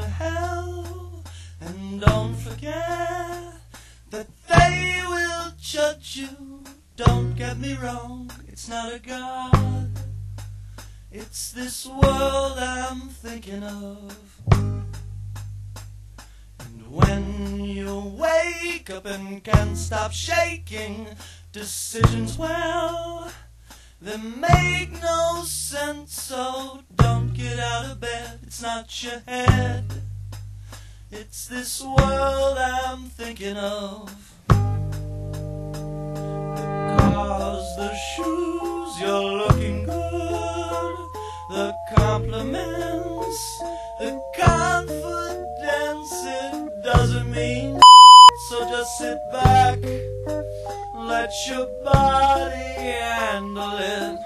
to hell. And don't forget that they will judge you. Don't get me wrong, it's not a God. It's this world I'm thinking of. And when you wake up and can't stop shaking, decisions well they make no sense. So don't get out of bed. It's not your head. It's this world I'm thinking of. Cause the shoes, you're looking good. The compliments, the confidence, it doesn't mean so just sit back, let your body handle it.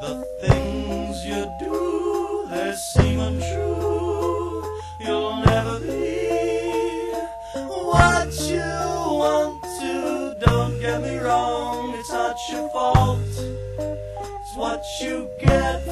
The things you do, they seem untrue. You'll never be what you want to. Don't get me wrong, it's not your fault. It's what you get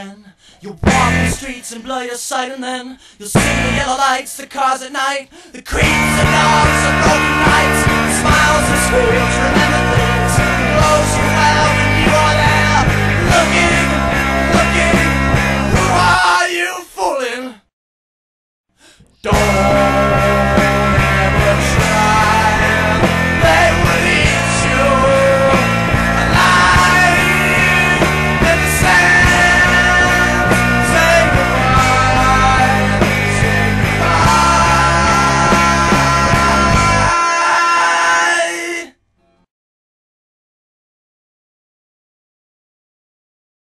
again. You'll walk the streets and blow your sight, and then you'll see the yellow lights, the cars at night, the creeps, the dogs, the broken nights,